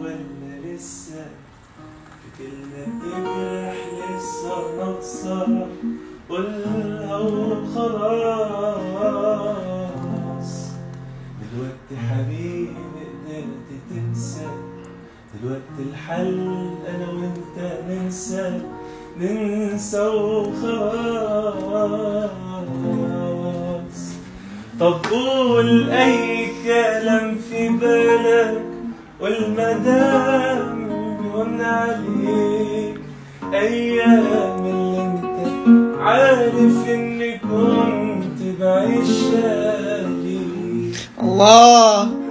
ولا لسه فضلنا نجرح لسه ناقصة قولها وخلاص دلوقتي حبيبي قدرت تنسى دلوقتي الحل أنا وانت ننسى ننسى وخلاص طب قول أي كلام في بالك والمدام يهون عليك أيام اللي أنت عارف إني كنت بعيشها ليك الله.